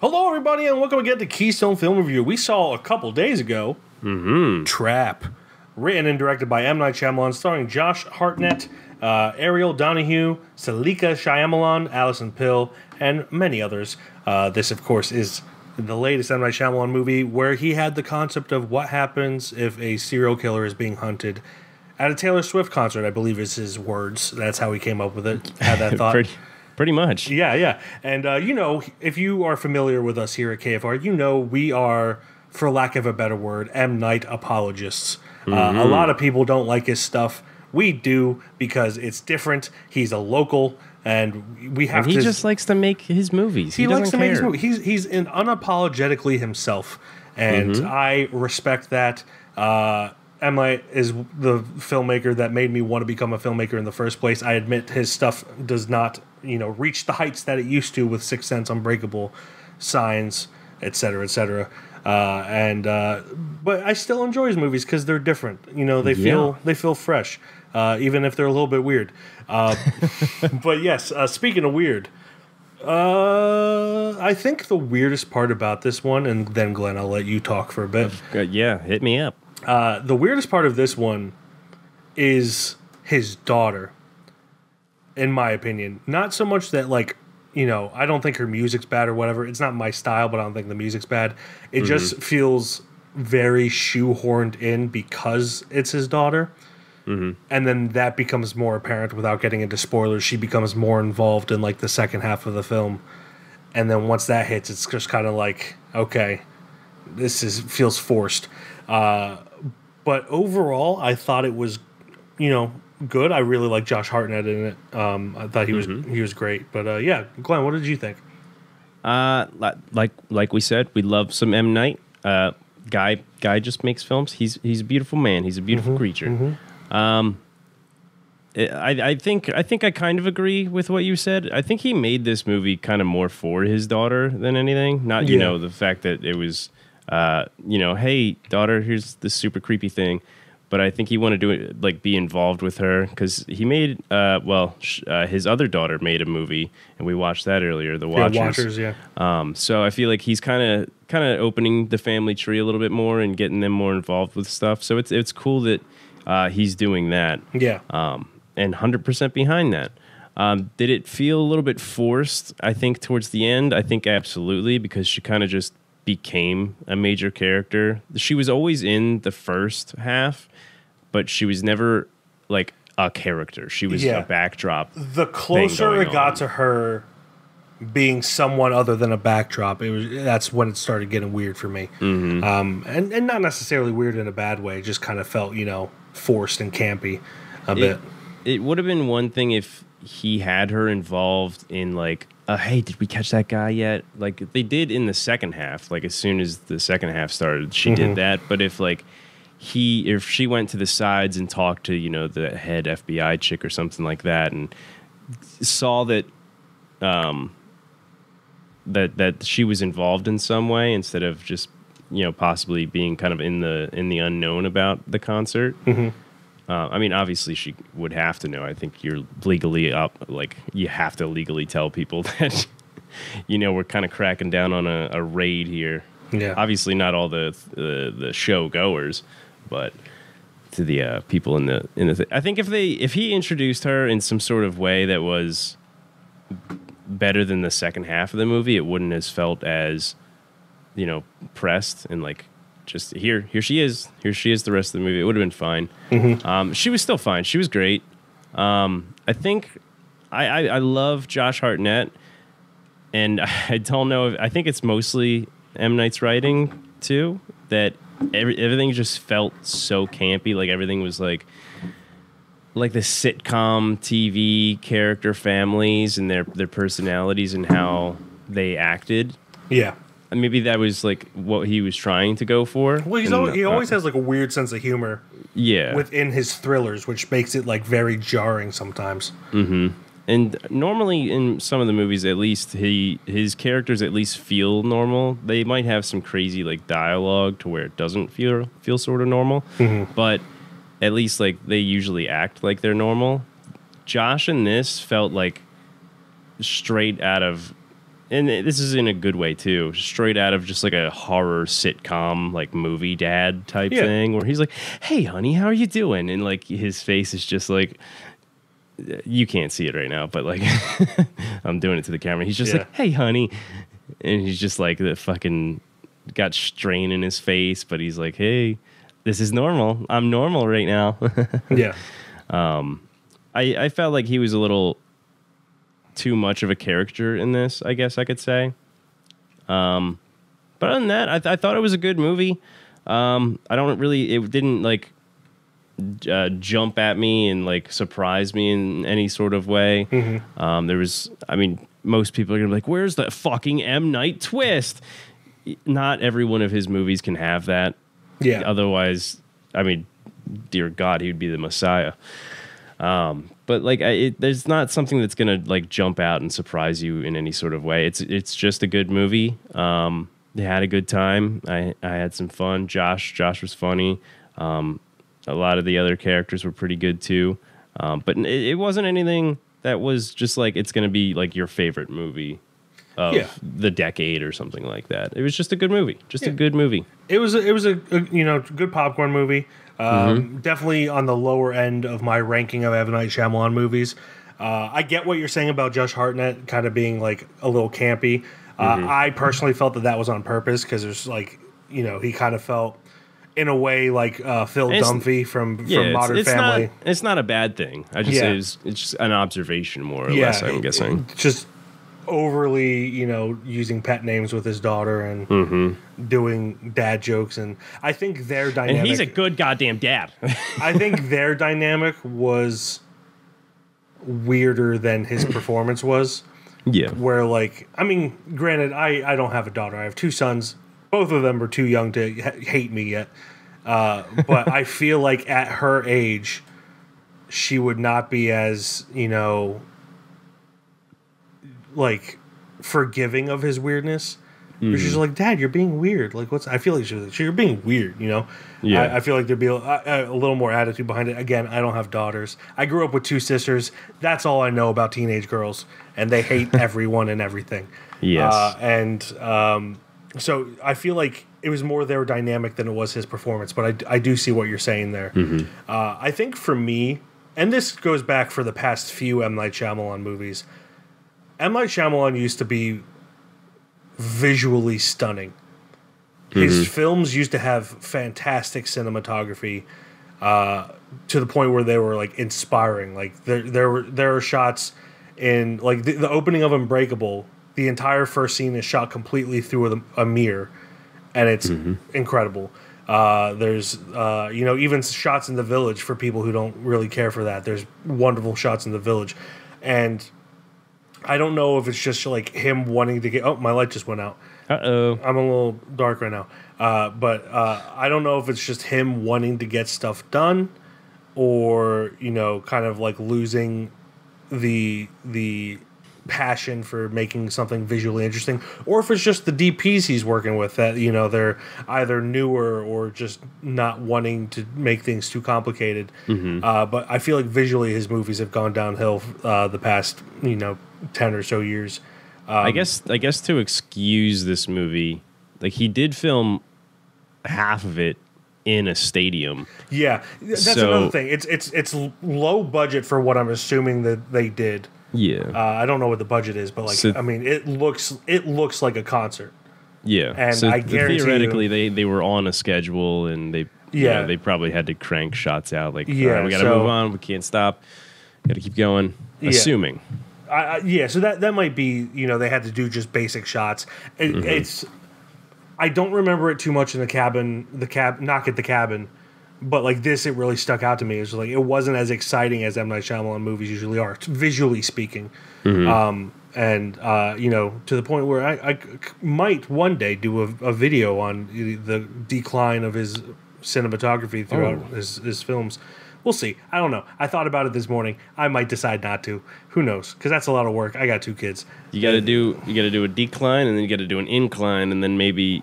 Hello, everybody, and welcome again to Keystone Film Review. We saw a couple days ago Trap, written and directed by M. Night Shyamalan, starring Josh Hartnett, uh, Ariel Donoghue, Saleka Shyamalan, Alison Pill, and many others. Uh, this, of course, is the latest M. Night Shyamalan movie where he had the concept of what happens if a serial killer is being hunted at a Taylor Swift concert, I believe is his words. That's how he came up with it. Had that thought. pretty, pretty much. Yeah, yeah. And, uh, you know, if you are familiar with us here at KFR, you know we are, for lack of a better word, M. Night apologists. Uh, a Mm-hmm. lot of people don't like his stuff. We do because it's different. He's a local, and we have He to. just likes to make his movies. He, he likes to doesn't make his movies. He's he's in unapologetically himself, and Mm-hmm. I respect that. Uh, M. Night is the filmmaker that made me want to become a filmmaker in the first place. I admit his stuff does not, you know, reach the heights that it used to with Six Sense, Unbreakable, Signs, etc., etc. Uh, and uh, but I still enjoy his movies because they're different. You know, they feel Yeah. they feel fresh, uh, even if they're a little bit weird. Uh, but yes, uh, speaking of weird, uh, I think the weirdest part about this one, and then Glen, I'll let you talk for a bit. Yeah, hit me up. Uh, the weirdest part of this one is his daughter, in my opinion. Not so much that, like, you know, I don't think her music's bad or whatever. It's not my style, but I don't think the music's bad. It just feels very shoehorned in because it's his daughter. And then that becomes more apparent without getting into spoilers. She becomes more involved in, like, the second half of the film. And then once that hits, it's just kind of like, okay, this is feels forced. Uh, but overall, I thought it was, you know, good. I really like Josh Hartnett in it. Um, I thought he was he was great. But uh, yeah, Glen, what did you think? Uh, like like we said, we love some M Night. Uh, guy guy just makes films. He's he's a beautiful man. He's a beautiful creature. Um, I I think I think I kind of agree with what you said. I think he made this movie kind of more for his daughter than anything. Not you Yeah. know the fact that it was, uh, you know, hey daughter, here's this super creepy thing. But I think he wanted to like be involved with her because he made uh, well sh- uh, his other daughter made a movie and we watched that earlier. The Watchers. Yeah, Watchers, yeah. Um, so I feel like he's kind of kind of opening the family tree a little bit more and getting them more involved with stuff. So it's it's cool that uh, he's doing that Yeah. um, and hundred percent behind that. Um, did it feel a little bit forced? I think towards the end. I think absolutely because she kind of just became a major character. She was always in the first half, but she was never like a character. She was Yeah. a backdrop. the closer it got on. to her being someone other than a backdrop, it was that's when it started getting weird for me. Mm-hmm. Um, and and not necessarily weird in a bad way. Just kind of felt you know forced and campy a bit. It, it would have been one thing if he had her involved in like, uh, hey, did we catch that guy yet? Like they did in the second half. Like as soon as the second half started, she Mm-hmm. did that. But if like he, if she went to the sides and talked to you know the head FBI chick or something like that, and saw that, um, that that she was involved in some way instead of just you know possibly being kind of in the in the unknown about the concert. Uh, I mean, obviously, she would have to know. I think you're legally up, like you have to legally tell people that, you know, we're kind of cracking down on a, a raid here. Yeah. Obviously, not all the the, the show goers, but to the uh, people in the in the. Th- I think if they if he introduced her in some sort of way that was better than the second half of the movie, it wouldn't have felt as, you know, pressed and like just here here she is here she is the rest of the movie. It would have been fine. Um, she was still fine. She was great. Um, I think I, I I love Josh Hartnett, and I don't know. If, I think it's mostly M Night's writing too. That every, everything just felt so campy. Like everything was like like the sitcom TV character families and their their personalities and how they acted. Yeah. And maybe that was like what he was trying to go for. Well, he's always, he uh, always has like a weird sense of humor yeah. within his thrillers, which makes it like very jarring sometimes. Mm-hmm. and normally in some of the movies at least he his characters at least feel normal they might have some crazy like dialogue to where it doesn't feel feel sort of normal but at least like they usually act like they're normal josh in this felt like straight out of and this is in a good way too, straight out of just like a horror sitcom, like movie dad type Yeah. thing, where he's like, "Hey, honey, how are you doing?" And like his face is just like, you can't see it right now, but like I'm doing it to the camera. He's just Yeah. like, "Hey, honey," and he's just like the fucking got strain in his face, but he's like, "Hey, this is normal. I'm normal right now." Yeah. Um, I, I felt like he was a little too much of a character in this, I guess I could say. Um, but other than that, I, th- I thought it was a good movie. Um, I don't really, it didn't like uh, jump at me and like surprise me in any sort of way. Um, there was, I mean, most people are gonna be like, "Where's the fucking M Night twist?" Not every one of his movies can have that. Yeah. Otherwise, I mean, dear God, he would be the Messiah. Um, but like, I, it, there's not something that's gonna like jump out and surprise you in any sort of way. It's it's just a good movie. Um, they had a good time. I I had some fun. Josh Josh was funny. Um, a lot of the other characters were pretty good too. Um, but it, it wasn't anything that was just like it's gonna be like your favorite movie of Yeah. the decade or something like that. It was just a good movie. Just a good movie. it was a, it was a, a you know good popcorn movie. Um, Mm-hmm. Definitely on the lower end of my ranking of M Night Shyamalan movies. Uh, I get what you're saying about Josh Hartnett kind of being like a little campy. Uh, Mm-hmm. I personally felt that that was on purpose because there's like you know he kind of felt in a way like uh, Phil It's- Dunphy from Yeah, from it's, Modern it's Family. not it's not a bad thing. I just Yeah. it's, it's just an observation more or less. I'm it- guessing. it- just overly, you know, using pet names with his daughter and Mm-hmm. doing dad jokes, and I think their dynamic. And he's a good goddamn dad. I think their dynamic was weirder than his performance was. yeah. Where, like, I mean, granted, I I don't have a daughter. I have two sons. Both of them are too young to h- hate me yet. Uh, but I feel like at her age, she would not be as you know, like, forgiving of his weirdness. Where She's like, Dad, you're being weird. Like, what's? I feel like she's like, you're being weird. You know. Yeah. I, I feel like there'd be a, a, a little more attitude behind it. Again, I don't have daughters. I grew up with two sisters. That's all I know about teenage girls, and they hate everyone and everything. Yes. Uh, and um, so I feel like it was more their dynamic than it was his performance. But I, I do see what you're saying there. Uh, I think for me, and this goes back for the past few M Night Shyamalan movies. M Night Shyamalan used to be visually stunning. His films used to have fantastic cinematography uh, to the point where they were like inspiring. Like there, there were there are shots in like the, the opening of Unbreakable. The entire first scene is shot completely through a, a mirror, and it's incredible. Uh, there's uh, you know even shots in the village for people who don't really care for that. There's wonderful shots in the village, and I don't know if it's just like him wanting to get. Oh, my light just went out. Uh oh. I'm a little dark right now. Uh, but uh, I don't know if it's just him wanting to get stuff done, or you know, kind of like losing the the passion for making something visually interesting, or if it's just the DPs he's working with that you know they're either newer or just not wanting to make things too complicated. Uh, but I feel like visually his movies have gone downhill uh, the past you know ten or so years. I guess I guess to excuse this movie, like he did film half of it in a stadium. Yeah, that's So- another thing. It's it's it's low budget for what I'm assuming that they did. Yeah. Uh, I don't know what the budget is, but like So- I mean, it looks it looks like a concert. yeah. and so I guarantee theoretically they they were on a schedule and they yeah Yeah. they probably had to crank shots out like Yeah, yeah we got to move on we can't stop got to keep going Yeah. assuming I, I, yeah, so that that might be you know they had to do just basic shots. It, Mm-hmm. It's I don't remember it too much in the cabin, the cab, knock at the cabin, but like this, it really stuck out to me. It was like it wasn't as exciting as M Night Shyamalan movies usually are, visually speaking. Mm-hmm. Um, and uh, you know, to the point where I might one day do a, a video on the decline of his cinematography throughout Oh. his, his films. We'll see. I don't know. I thought about it this morning. I might decide not to. Who knows? Because that's a lot of work. I got two kids. you got to do you got to do a decline and then you got to do an incline and then maybe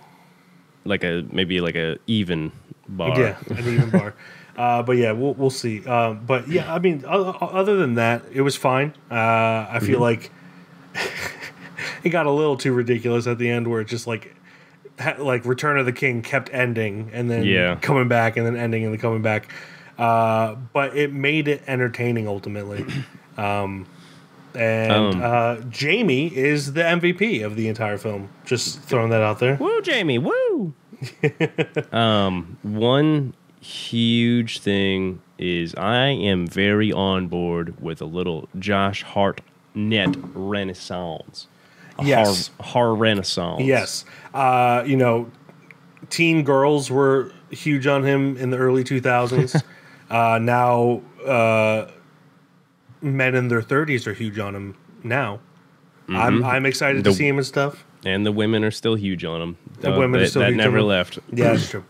like a maybe like a even bar Yeah, an even bar. Uh, but yeah, we'll we'll see. Um, but yeah, I mean, other than that, it was fine. Uh, I feel like it got a little too ridiculous at the end, where it just like like Return of the King kept ending and then Yeah. coming back and then ending and then coming back. Uh, but it made it entertaining ultimately. Um, and Um. uh, Jamie is the MVP of the entire film. Just throwing that out there. Woo, Jamie, woo. um, one huge thing is I am very on board with a little Josh Hartnett renaissance. A Yes. Har, Har renaissance. Yes. Uh, you know, teen girls were huge on him in the early 2000s. uh, now, uh, men in their 30s are huge on him now. I'm, I'm excited to see him and stuff. And the women are still huge on him. The Uh, women are that, still that huge on never left. Yeah, that's true.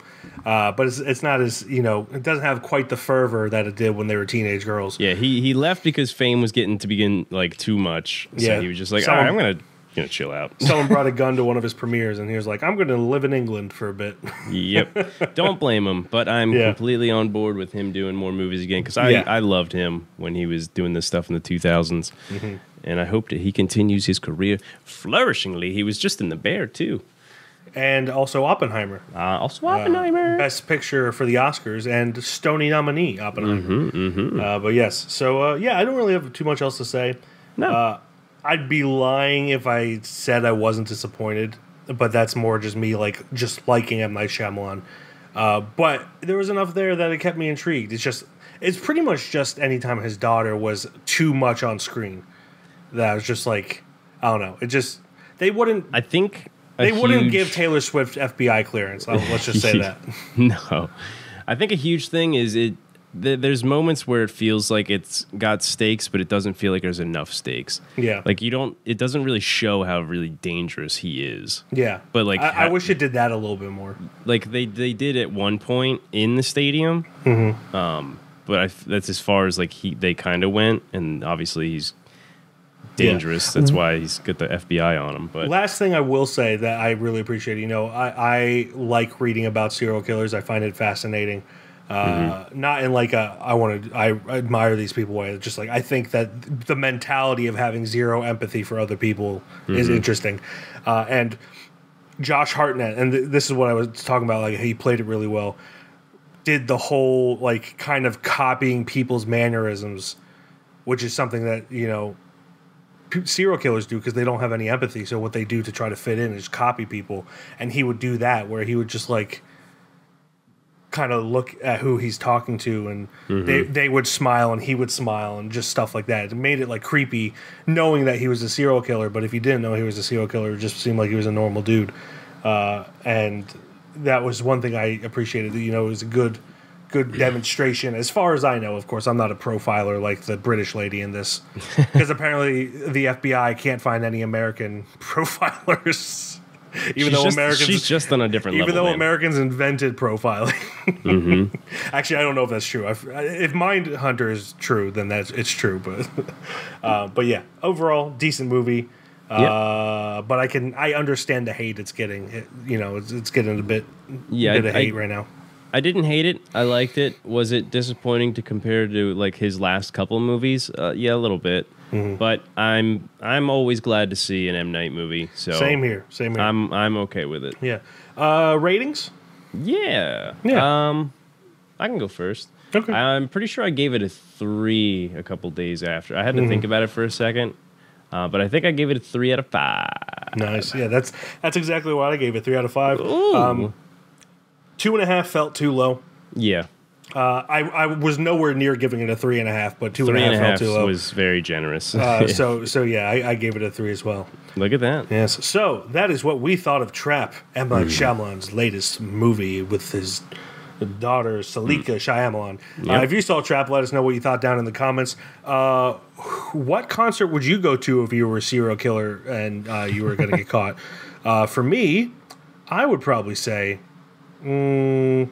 Uh, but it's, it's not as, you know, it doesn't have quite the fervor that it did when they were teenage girls. Yeah, he he left because fame was getting to begin like too much. So Yeah. he was just like, Someone- all right, I'm gonna gonna chill out. Someone brought a gun to one of his premieres and he was like, I'm going to live in England for a bit. yep. Don't blame him, but I'm Yeah. completely on board with him doing more movies again because I, Yeah. I loved him when he was doing this stuff in the 2000s. Mm-hmm. And I hope that he continues his career flourishingly. He was just in The Bear, too. and also Oppenheimer. Uh, also, Uh, Oppenheimer. Best Picture for the Oscars and Stony nominee Oppenheimer. Mm-hmm, Uh, but yes, so uh, yeah, I don't really have too much else to say. no. I'd be lying if I said I wasn't disappointed, but that's more just me like just liking M Night Shyamalan. Uh, but there was enough there that it kept me intrigued. It's just it's pretty much just anytime his daughter was too much on screen that I was just like I don't know. It just they wouldn't I think. they wouldn't huge- give Taylor Swift FBI clearance. Let's just say that. no. I think a huge thing is it. Th- there's moments where it feels like it's got stakes, but it doesn't feel like there's enough stakes. Yeah. Like you don't. It doesn't really show how really dangerous he is. Yeah, But, like, I, I ha- wish it did that a little bit more. Like they they did at one point in the stadium. Mm-hmm. Um, but I that's as far as like he they kind of went, and obviously he's dangerous. That's why he's got the FBI on him. But Last thing I will say that I really appreciate, you know, I, I like reading about serial killers. I find it fascinating. Uh, Not in like a I want to I admire these people way. Just like I think that the mentality of having zero empathy for other people is interesting. Uh, and Josh Hartnett, and th- this is what I was talking about. Like he played it really well. Did the whole like kind of copying people's mannerisms, which is something that you know serial killers do because they don't have any empathy. So what they do to try to fit in is copy people, and he would do that where he would just like kind of look at who he's talking to, and they they would smile and he would smile and just stuff like that. It made it like creepy, knowing that he was a serial killer. But if you didn't know he was a serial killer, it just seemed like he was a normal dude. Uh, and that was one thing I appreciated. That You know, it was a good good demonstration. As far as I know, of course, I'm not a profiler like the British lady in this, because apparently the FBI can't find any American profilers. Even she's though just, Americans, she's just on a different even level. though man. Americans invented profiling. Actually, I don't know if that's true. I've, if Mindhunter is true, then that's it's true. But uh, but yeah, overall decent movie. Uh, But I can I understand the hate it's getting. It, you know, it's, it's getting a bit Yeah, bit I- of hate I- right now. I didn't hate it. I liked it. Was it disappointing to compare to like his last couple movies? Uh, yeah, a little bit. Mm-hmm. But I'm I'm always glad to see an M Night movie. So Same here. Same here. I'm I'm okay with it. yeah. Uh, ratings. Yeah. Yeah. Um, I can go first. Okay. I'm pretty sure I gave it a three a couple days after. I had to Mm-hmm. think about it for a second, uh, but I think I gave it a three out of five. Nice. Yeah, that's that's exactly what I gave it. Three out of five. Ooh. Um, two and a half felt too low. yeah. Uh, I I was nowhere near giving it a three and a half, but two Three and and a a half half felt too low. was very generous. Uh, so so yeah, I, I gave it a three as well. Look at that. Yes. So that is what we thought of Trap, M. Night Shyamalan's latest movie with his daughter Saleka Shyamalan. Uh, if you saw Trap, let us know what you thought down in the comments. Uh, what concert would you go to if you were a serial killer and uh, you were going to get caught? Uh, for me, I would probably say, mm,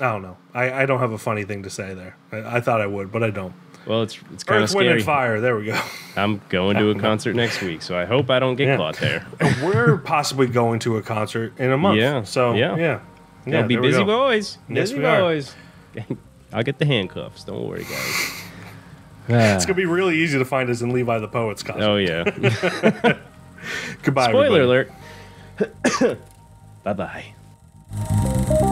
I don't know. I, I don't have a funny thing to say there. I, I thought I would, but I don't. Well, it's it's kind of Earth, Wind, and Fire. There we go. I'm going to a concert next week, so I hope I don't get Yeah. caught there. We're possibly going to a concert in a month. Yeah, So yeah. yeah. Yeah. They'll be busy boys. Yes, busy boys. I'll get the handcuffs. Don't worry, guys. It's gonna be really easy to find us in Levi the Poet's costume. oh yeah. Goodbye. Spoiler everybody. alert. bye bye.